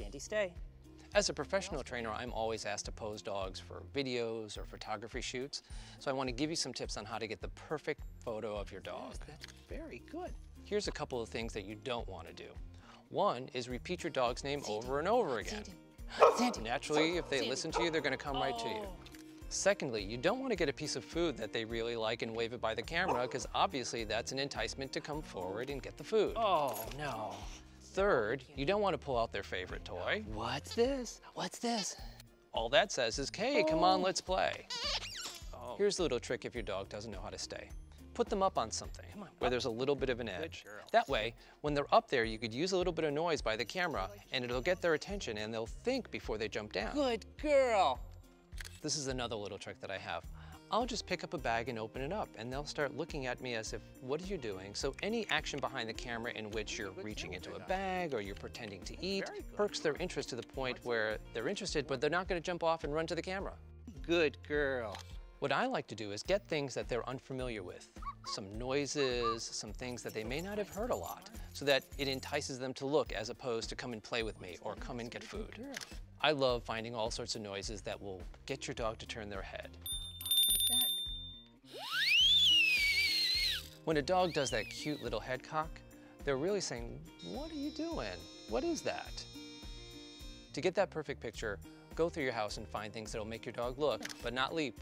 Sandy, stay. As a professional trainer, I'm always asked to pose dogs for videos or photography shoots. So I want to give you some tips on how to get the perfect photo of your dog. That's very good. Here's a couple of things that you don't want to do. One is repeat your dog's name over and over again. Sandy. Naturally, if they listen to you, they're going to come right to you. Oh. Secondly, you don't want to get a piece of food that they really like and wave it by the camera because obviously that's an enticement to come forward and get the food. Oh, no. Third, you don't want to pull out their favorite toy. What's this? What's this? All that says is, hey, come on, oh. let's play. Oh. Here's a little trick if your dog doesn't know how to stay. Put them up on something where there's a little bit of an edge. That way, when they're up there, you could use a little bit of noise by the camera and it'll get their attention and they'll think before they jump down. Good girl. This is another little trick that I have. I'll just pick up a bag and open it up and they'll start looking at me as if, what are you doing? So any action behind the camera in which you're reaching into a bag or you're pretending to eat perks their interest to the point where they're interested, but they're not gonna jump off and run to the camera. Good girl. What I like to do is get things that they're unfamiliar with, some noises, some things that they may not have heard a lot, so that it entices them to look as opposed to come and play with me or come and get food. I love finding all sorts of noises that will get your dog to turn their head. When a dog does that cute little head cock, they're really saying, what are you doing? What is that? To get that perfect picture, go through your house and find things that'll make your dog look, but not leap,